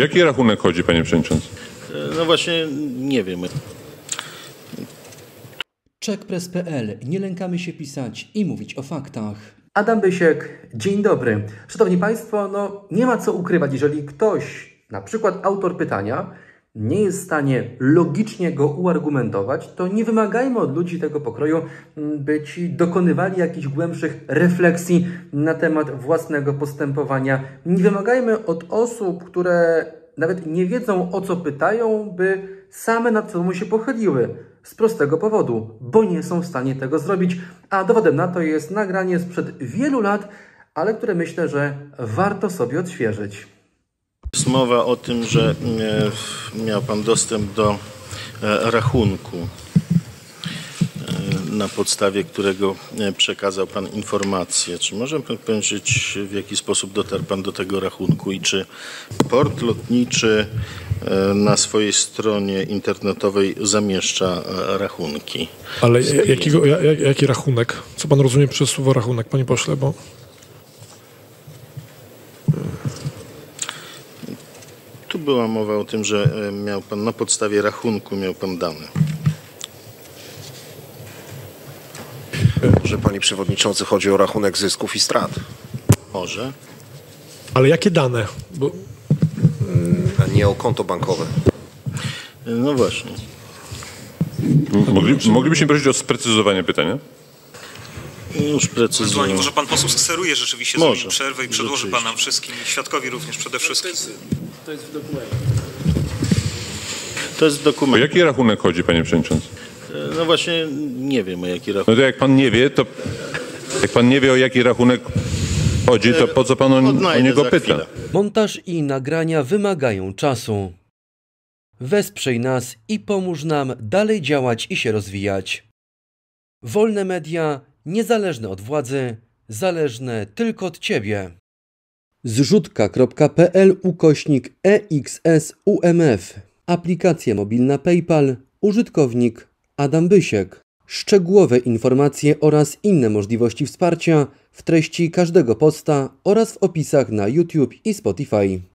Jaki rachunek chodzi, panie przewodniczący? No właśnie nie wiem. Czekpress.pl. Nie lękamy się pisać i mówić o faktach. Adam Bysiek, dzień dobry. Szanowni Państwo, no nie ma co ukrywać, jeżeli ktoś, na przykład autor pytania, nie jest w stanie logicznie go uargumentować, to nie wymagajmy od ludzi tego pokroju, m, by ci dokonywali jakichś głębszych refleksji na temat własnego postępowania. Nie wymagajmy od osób, które nawet nie wiedzą o co pytają, by same nad sobą się pochyliły. Z prostego powodu, bo nie są w stanie tego zrobić. A dowodem na to jest nagranie sprzed wielu lat, ale które myślę, że warto sobie odświeżyć. Jest mowa o tym, że e, miał Pan dostęp do e, rachunku, e, na podstawie którego przekazał Pan informację. Czy może Pan powiedzieć, w jaki sposób dotarł Pan do tego rachunku i czy port lotniczy na swojej stronie internetowej zamieszcza rachunki? Ale jakiego, ja- jak- jaki rachunek? Co pan rozumie przez słowo rachunek, panie pośle? Bo Tu była mowa o tym, że e, miał Pan na podstawie rachunku miał Pan dane. Może panie przewodniczący chodzi o rachunek zysków i strat, Może. ale jakie dane? Bo a nie o konto bankowe. E, No właśnie. Mogli, moglibyśmy prosić o sprecyzowanie pytania? Już Ewentualnie precyzuję. może pan poseł skseruje rzeczywiście, Może. przerwę i przedłoży pan nam wszystkim, i świadkowi również przede wszystkim. To jest O dokument. jaki rachunek chodzi, panie przewodniczący? No właśnie nie wiem o jaki No rachunek. to jak pan nie wie, to jak pan nie wie o jaki rachunek chodzi, to po co pan o, o niego pyta? chwilę. Montaż i nagrania wymagają czasu. Wesprzyj nas i pomóż nam dalej działać i się rozwijać. Wolne media, niezależne od władzy, zależne tylko od Ciebie. Zrzutka.pl ukośnik EXSUMF Aplikacja mobilna PayPal. Użytkownik Adam Bysiek. Szczegółowe informacje oraz inne możliwości wsparcia w treści każdego posta oraz w opisach na YouTube i Spotify.